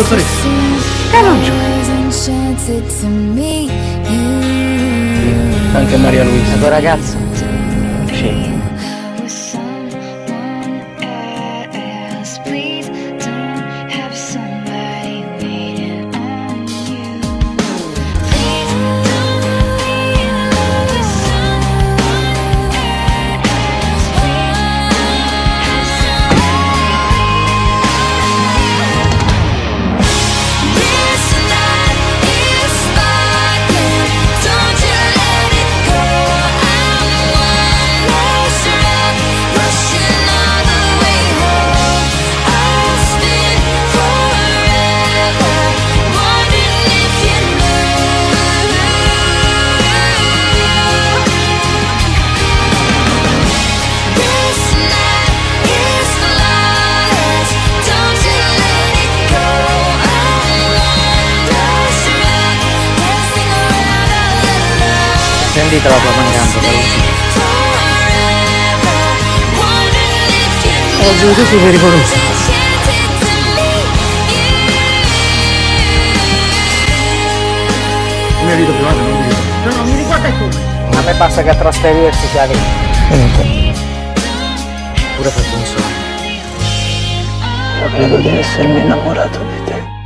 dottoressa. E non giochi. Anche Maria Luisa. La tua Sentite la tua mancanza. Oggi tu sei pericoloso. La mia vita privata non mi riguarda. No, no, mi riguarda e come? A me basta che a trasferirsi sia lì. Pure fatto un sogno. Io credo di essermi innamorato di te.